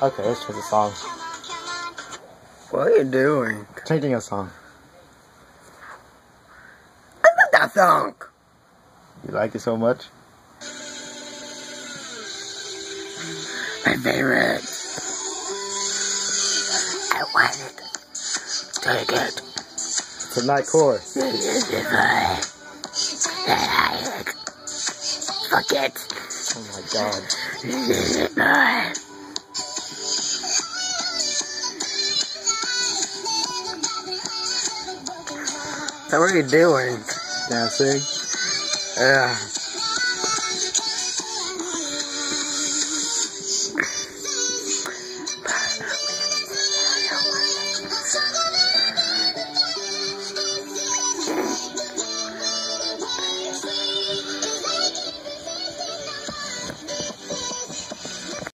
Okay, let's change the song. What are you doing? Changing a song. I love that song. You like it so much? My favorite. I want it. Take it. It's a night core. This is mine. I like. Fuck it. Oh my god. This is mine. What are you doing? Dancing. Yeah.